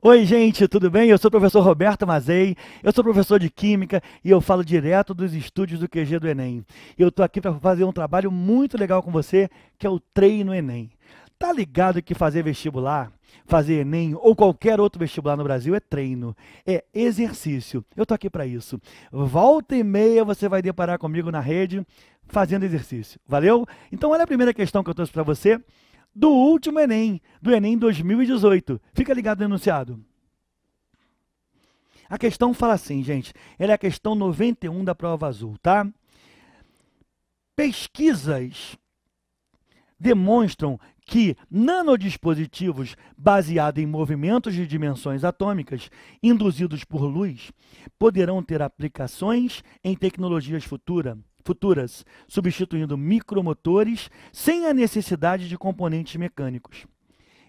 Oi, gente, tudo bem? Eu sou o professor Roberto Mazei, eu sou professor de Química e eu falo direto dos estúdios do QG do Enem. Eu estou aqui para fazer um trabalho muito legal com você, que é o Treino Enem. Tá ligado que fazer vestibular, fazer Enem ou qualquer outro vestibular no Brasil é treino, é exercício. Eu tô aqui para isso. Volta e meia você vai deparar comigo na rede fazendo exercício. Valeu? Então olha a primeira questão que eu trouxe para você do último Enem, do Enem 2018. Fica ligado no enunciado. A questão fala assim, gente. Ela é a questão 91 da prova azul, tá? Pesquisas demonstram que nanodispositivos baseados em movimentos de dimensões atômicas induzidos por luz poderão ter aplicações em tecnologias futuras futuras, substituindo micromotores sem a necessidade de componentes mecânicos.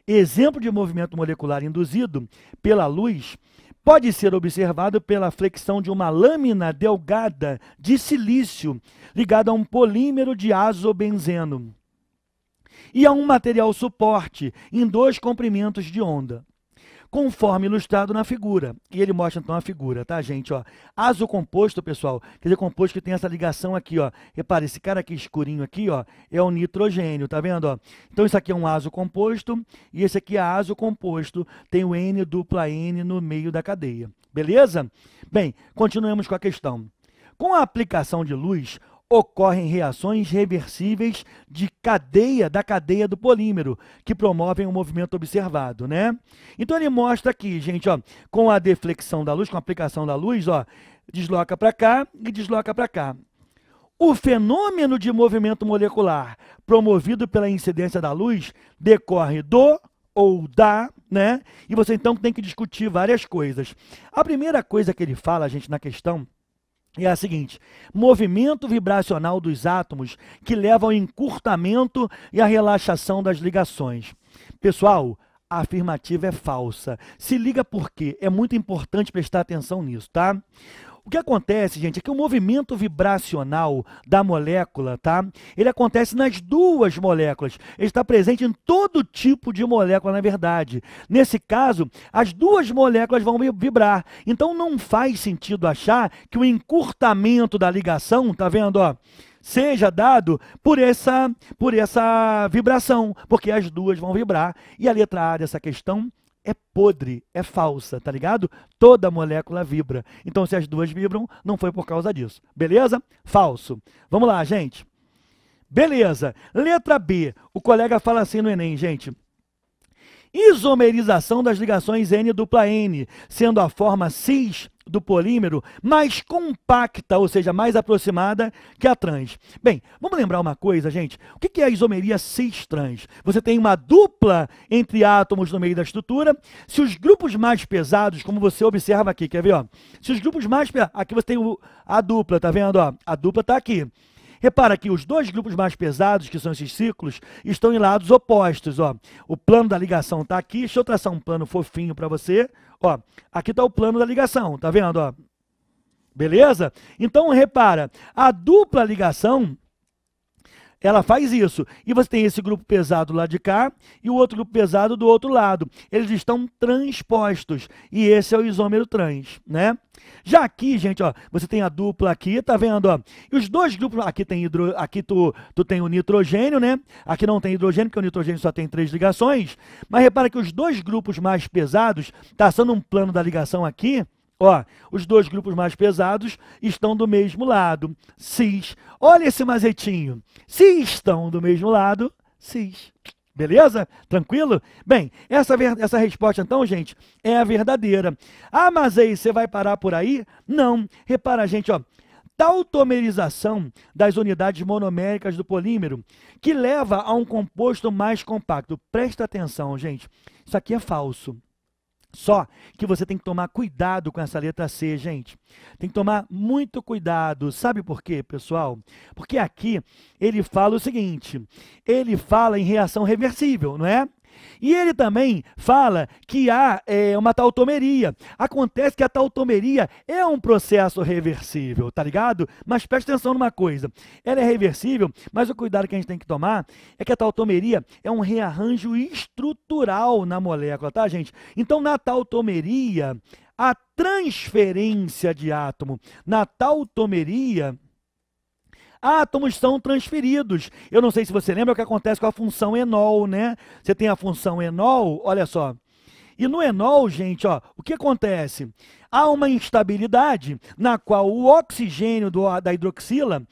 Exemplo de movimento molecular induzido pela luz pode ser observado pela flexão de uma lâmina delgada de silício ligada a um polímero de azobenzeno e a um material suporte em dois comprimentos de onda conforme ilustrado na figura. E ele mostra então a figura, tá, gente? Ó, azo composto, pessoal, quer dizer, composto que tem essa ligação aqui, ó. Repare, esse cara aqui escurinho aqui, ó, é o nitrogênio, tá vendo, ó? Então isso aqui é um azo composto e esse aqui é azo composto, tem o N dupla N no meio da cadeia. Beleza? Bem, continuemos com a questão. Com a aplicação de luz, ocorrem reações reversíveis de cadeia da cadeia do polímero, que promovem o movimento observado, né? Então ele mostra aqui, gente, ó, com a deflexão da luz, com a aplicação da luz, ó, desloca para cá e desloca para cá. O fenômeno de movimento molecular promovido pela incidência da luz decorre do ou da, né? E você então tem que discutir várias coisas. A primeira coisa que ele fala, gente, na questão é a seguinte: movimento vibracional dos átomos que leva ao encurtamento e à relaxação das ligações. Pessoal, a afirmativa é falsa. Se liga por quê? É muito importante prestar atenção nisso, tá? O que acontece, gente, é que o movimento vibracional da molécula, tá? Ele acontece nas duas moléculas. Ele está presente em todo tipo de molécula, na verdade. Nesse caso, as duas moléculas vão vibrar. Então não faz sentido achar que o encurtamento da ligação, tá vendo, ó? seja dado por essa, por essa vibração, porque as duas vão vibrar. E a letra A dessa questão é podre, é falsa, tá ligado? Toda molécula vibra. Então, se as duas vibram, não foi por causa disso. Beleza? Falso. Vamos lá, gente. Beleza. Letra B. O colega fala assim no Enem, gente. Isomerização das ligações N dupla N, sendo a forma cis do polímero mais compacta, ou seja, mais aproximada que a trans. Bem, vamos lembrar uma coisa, gente. O que é a isomeria cis-trans? Você tem uma dupla entre átomos no meio da estrutura. Se os grupos mais pesados, como você observa aqui, quer ver? Ó? Se os grupos mais pesados, aqui você tem o, a dupla, tá vendo? Ó? A dupla está aqui. Repara que os dois grupos mais pesados, que são esses ciclos, estão em lados opostos. Ó. O plano da ligação está aqui. Deixa eu traçar um plano fofinho para você. Ó, aqui está o plano da ligação, tá vendo? Ó? Beleza? Então, repara, a dupla ligação ela faz isso. E você tem esse grupo pesado lá de cá e o outro grupo pesado do outro lado. Eles estão transpostos. E esse é o isômero trans, né? Já aqui, gente, ó, você tem a dupla aqui, tá vendo, ó? E os dois grupos, aqui tem hidro, aqui tu, tu tem o nitrogênio, né? Aqui não tem hidrogênio, porque o nitrogênio só tem três ligações. Mas repara que os dois grupos mais pesados, traçando um plano da ligação aqui, Ó, os dois grupos mais pesados estão do mesmo lado, cis. Olha esse mazetinho. Se estão do mesmo lado, cis. Beleza? Tranquilo? Bem, essa, essa resposta, então, gente, é a verdadeira. Ah, mas aí você vai parar por aí? Não. Repara, gente, ó. Tautomerização das unidades monoméricas do polímero, que leva a um composto mais compacto. Presta atenção, gente. Isso aqui é falso. Só que você tem que tomar cuidado com essa letra C, gente. Tem que tomar muito cuidado. Sabe por quê, pessoal? Porque aqui ele fala o seguinte: ele fala em reação reversível, não é? E ele também fala que há é, uma tautomeria. Acontece que a tautomeria é um processo reversível, tá ligado? Mas preste atenção numa coisa: ela é reversível, mas o cuidado que a gente tem que tomar é que a tautomeria é um rearranjo estrutural na molécula, tá, gente? Então, na tautomeria, a transferência de átomo na tautomeria átomos são transferidos. Eu não sei se você lembra o que acontece com a função enol, né? Você tem a função enol, olha só. E no enol, gente, ó, o que acontece? Há uma instabilidade na qual o oxigênio do, da hidroxila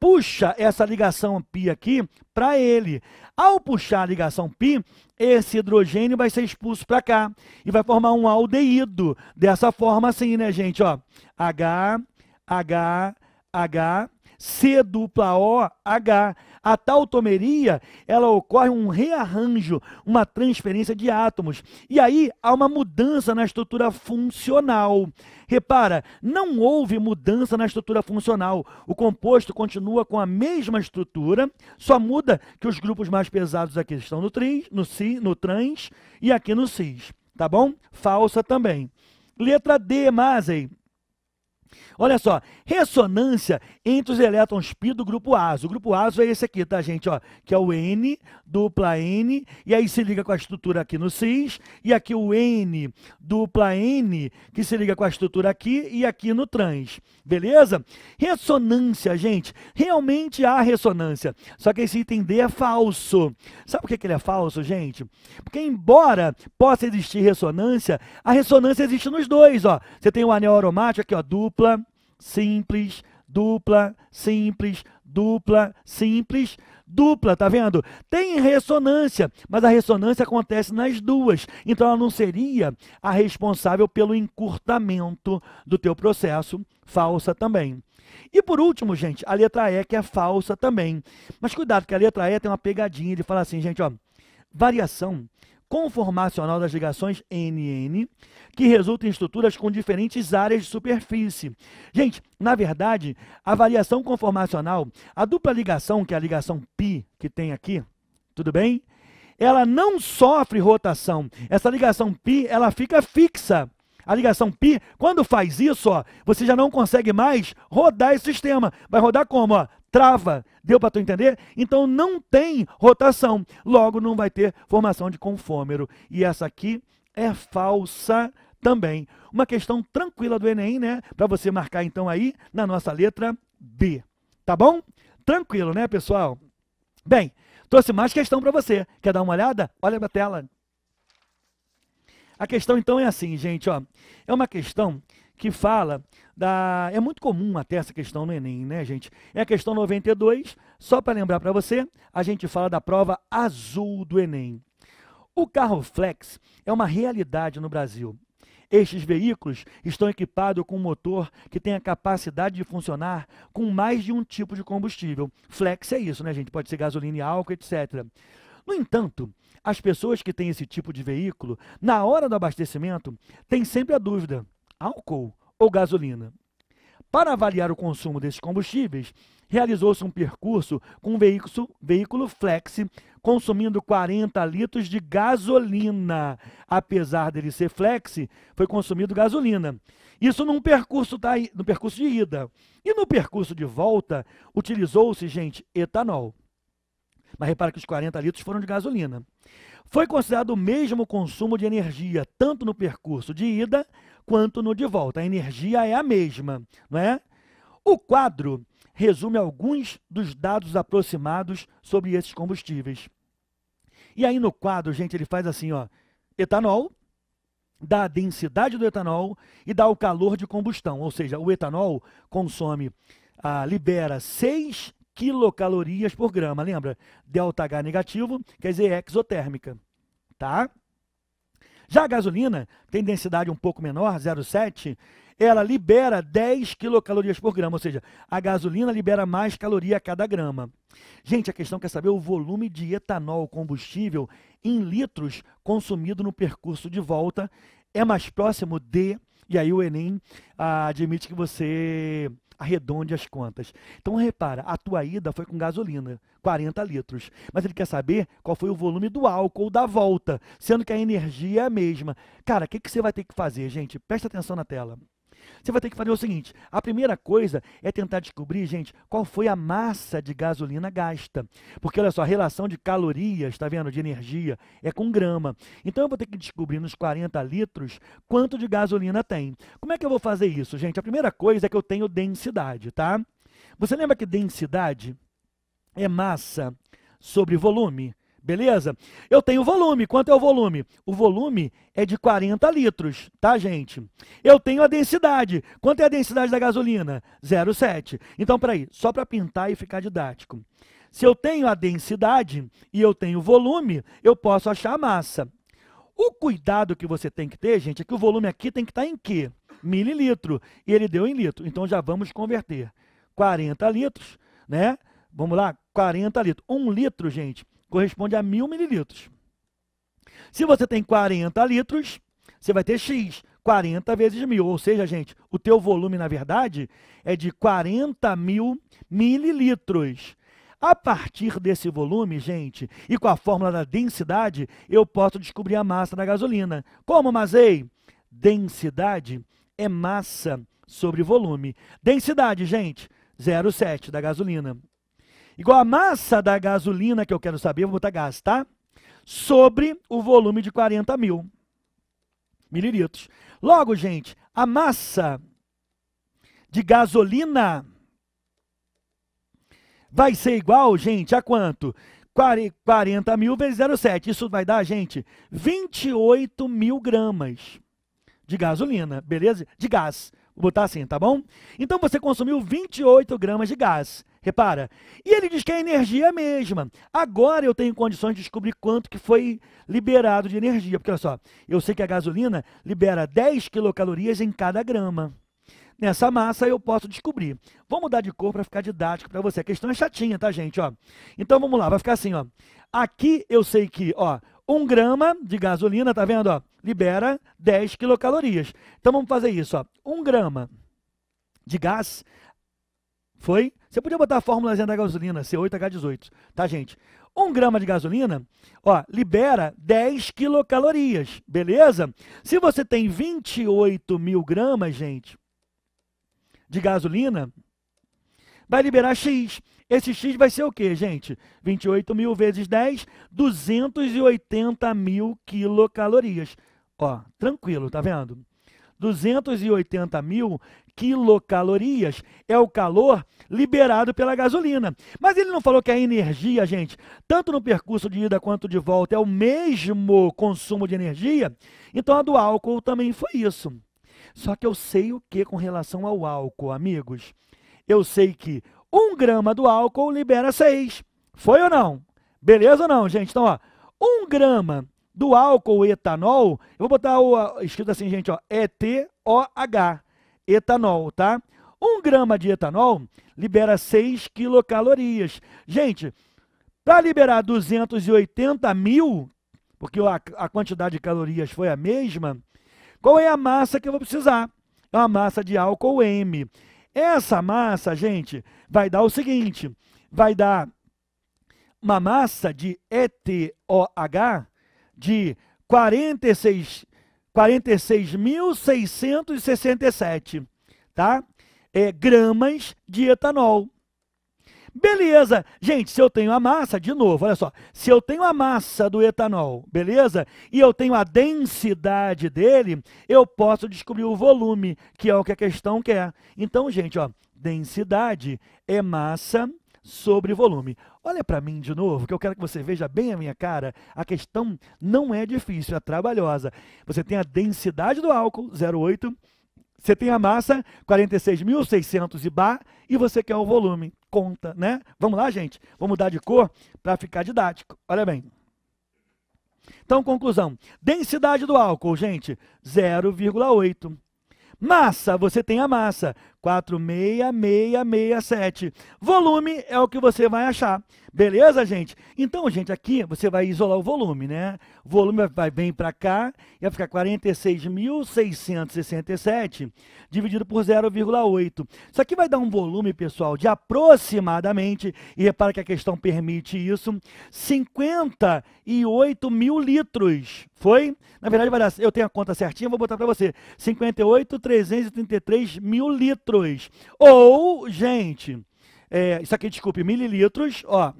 puxa essa ligação π aqui para ele. Ao puxar a ligação π, esse hidrogênio vai ser expulso para cá e vai formar um aldeído. Dessa forma assim, né, gente? Ó, H, H, H, C dupla O, H. A tautomeria, ela ocorre um rearranjo, uma transferência de átomos. E aí há uma mudança na estrutura funcional. Repara, não houve mudança na estrutura funcional. O composto continua com a mesma estrutura, só muda que os grupos mais pesados aqui estão no, tri, no, ci, no trans e aqui no cis. Tá bom? Falsa também. Letra D, Masei. Olha só, ressonância entre os elétrons π do grupo azo. O grupo azo é esse aqui, tá, gente? Ó, que é o N, dupla N, e aí se liga com a estrutura aqui no cis, e aqui o N, dupla N, que se liga com a estrutura aqui e aqui no trans. Beleza? Ressonância, gente. Realmente há ressonância. Só que esse item D é falso. Sabe por que ele é falso, gente? Porque embora possa existir ressonância, a ressonância existe nos dois, ó. Você tem o anel aromático aqui, ó, dupla, simples, dupla, simples, dupla, simples, dupla, tá vendo? Tem ressonância, mas a ressonância acontece nas duas. Então ela não seria a responsável pelo encurtamento do teu processo, falsa também. E por último, gente, a letra E que é falsa também. Mas cuidado que a letra E tem uma pegadinha, ele fala assim, gente, ó, variação conformacional das ligações NN, que resulta em estruturas com diferentes áreas de superfície. Gente, na verdade, a variação conformacional, a dupla ligação, que é a ligação π que tem aqui, tudo bem? Ela não sofre rotação. Essa ligação π, ela fica fixa. A ligação π, quando faz isso, ó, você já não consegue mais rodar esse sistema. Vai rodar como? Ó? trava. Deu para tu entender? Então não tem rotação, logo não vai ter formação de confômero. E essa aqui é falsa também. Uma questão tranquila do Enem, né? Para você marcar então aí na nossa letra B. Tá bom? Tranquilo, né, pessoal? Bem, trouxe mais questão para você. Quer dar uma olhada? Olha na tela. A questão então é assim, gente, ó. É uma questão que fala da. É muito comum até essa questão no Enem, né, gente? É a questão 92. Só para lembrar para você, a gente fala da prova azul do Enem. O carro flex é uma realidade no Brasil. Estes veículos estão equipados com um motor que tem a capacidade de funcionar com mais de um tipo de combustível. Flex é isso, né, gente? Pode ser gasolina e álcool, etc. No entanto, as pessoas que têm esse tipo de veículo, na hora do abastecimento, têm sempre a dúvida: álcool ou gasolina. Para avaliar o consumo desses combustíveis, realizou-se um percurso com um veículo, veículo flex consumindo 40 litros de gasolina. Apesar dele ser flex, foi consumido gasolina. Isso num percurso, da, no percurso de ida. E no percurso de volta, utilizou-se, gente, etanol. Mas repara que os 40 litros foram de gasolina. Foi considerado o mesmo consumo de energia, tanto no percurso de ida quanto no de volta. A energia é a mesma, não é? O quadro resume alguns dos dados aproximados sobre esses combustíveis. E aí no quadro, gente, ele faz assim, ó, etanol, dá a densidade do etanol e dá o calor de combustão, ou seja, o etanol consome, ah, libera 6 quilocalorias por grama, lembra? Delta H negativo, quer dizer exotérmica, tá? Já a gasolina tem densidade um pouco menor, 0,7, ela libera 10 quilocalorias por grama, ou seja, a gasolina libera mais caloria a cada grama. Gente, a questão quer saber o volume de etanol combustível em litros consumido no percurso de volta. É mais próximo de, e aí o Enem ah, admite que você arredonde as contas. Então repara, a tua ida foi com gasolina, 40 litros. Mas ele quer saber qual foi o volume do álcool da volta, sendo que a energia é a mesma. Cara, o que, que você vai ter que fazer, gente? Presta atenção na tela. Você vai ter que fazer o seguinte: a primeira coisa é tentar descobrir, gente, qual foi a massa de gasolina gasta. Porque olha só, a relação de calorias, está vendo, de energia, é com grama. Então eu vou ter que descobrir nos 40 litros quanto de gasolina tem. Como é que eu vou fazer isso, gente? A primeira coisa é que eu tenho densidade, tá? Você lembra que densidade é massa sobre volume? Beleza? Eu tenho volume. Quanto é o volume? O volume é de 40 litros, tá, gente? Eu tenho a densidade. Quanto é a densidade da gasolina? 0,7. Então, peraí, só para pintar e ficar didático. Se eu tenho a densidade e eu tenho volume, eu posso achar a massa. O cuidado que você tem que ter, gente, é que o volume aqui tem que estar tá em quê? Mililitro. E ele deu em litro. Então, já vamos converter. 40 litros, né? Vamos lá? 40 litros. Um litro, gente, corresponde a mil mililitros. Se você tem 40 litros, você vai ter X, 40 vezes mil. Ou seja, gente, o teu volume, na verdade, é de 40 mil mililitros. A partir desse volume, gente, e com a fórmula da densidade, eu posso descobrir a massa da gasolina. Como, Mazei? Densidade é massa sobre volume. Densidade, gente, 0,7 da gasolina. Igual a massa da gasolina que eu quero saber, vou botar gás, tá? Sobre o volume de 40 mil mililitros. Logo, gente, a massa de gasolina vai ser igual, gente, a quanto? 40 mil vezes 0,7. Isso vai dar, gente, 28 mil gramas de gasolina, beleza? De gás. Vou botar assim, tá bom? Então você consumiu 28 gramas de gás. Repara. E ele diz que a energia é a mesma. Agora eu tenho condições de descobrir quanto que foi liberado de energia. Porque olha só, eu sei que a gasolina libera 10 quilocalorias em cada grama. Nessa massa eu posso descobrir. Vamos mudar de cor para ficar didático para você. A questão é chatinha, tá, gente? Ó. Então vamos lá, vai ficar assim, ó. Aqui eu sei que, ó, um grama de gasolina, tá vendo? Ó, libera 10 quilocalorias. Então vamos fazer isso, ó. Um grama de gás foi. Você podia botar a fórmula da gasolina, C8H18, tá, gente? Um grama de gasolina, ó, libera 10 quilocalorias, beleza? Se você tem 28 mil gramas, gente, de gasolina, vai liberar X. Esse X vai ser o quê, gente? 28 mil vezes 10, 280 mil quilocalorias. Ó, tranquilo, tá vendo? 280 mil quilocalorias é o calor liberado pela gasolina. Mas ele não falou que a energia, gente, tanto no percurso de ida quanto de volta, é o mesmo consumo de energia? Então a do álcool também foi isso. Só que eu sei o que com relação ao álcool, amigos? Eu sei que um grama do álcool libera 6. Foi ou não? Beleza ou não, gente? Então, ó, um grama do álcool etanol, eu vou botar o escrito assim, gente, ó, ETOH, etanol, tá? Um grama de etanol libera 6 quilocalorias. Gente, para liberar 280 mil, porque a, a quantidade de calorias foi a mesma, qual é a massa que eu vou precisar? É uma massa de álcool M. Essa massa, gente, vai dar o seguinte: vai dar uma massa de ETOH de 46 46.667, tá? É, gramas de etanol. Beleza, gente, se eu tenho a massa, de novo, olha só, se eu tenho a massa do etanol, beleza? E eu tenho a densidade dele, eu posso descobrir o volume, que é o que a questão quer. Então, gente, ó, densidade é massa sobre volume. Olha para mim de novo, que eu quero que você veja bem a minha cara. A questão não é difícil, é trabalhosa. Você tem a densidade do álcool, 0,8. Você tem a massa, 46.600 e bar, e você quer o volume. Conta, né? Vamos lá, gente? Vamos mudar de cor para ficar didático. Olha bem. Então, conclusão. Densidade do álcool, gente, 0,8. Massa, você tem a massa, 46667. Volume é o que você vai achar. Beleza, gente? Então, gente, aqui você vai isolar o volume, né? O volume vai vir para cá e vai ficar 46.667 dividido por 0,8. Isso aqui vai dar um volume, pessoal, de aproximadamente, e repara que a questão permite isso, 58 mil litros. Foi? Na verdade, vai dar, eu tenho a conta certinha, vou botar para você. 58,333 mil Ou, gente, é, isso aqui, desculpe, mililitros, ó.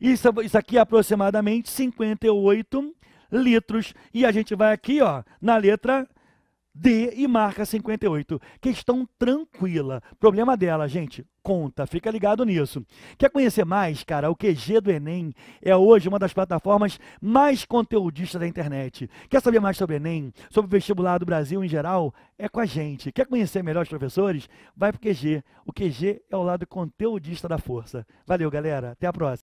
Isso, isso aqui é aproximadamente 58 litros. E a gente vai aqui, ó, na letra D e marca 58. Questão tranquila. Problema dela, gente, conta, fica ligado nisso. Quer conhecer mais, cara? O QG do Enem é hoje uma das plataformas mais conteudistas da internet. Quer saber mais sobre o Enem, sobre o vestibular do Brasil em geral? É com a gente. Quer conhecer melhor os professores? Vai pro QG. O QG é o lado conteudista da força. Valeu, galera. Até a próxima.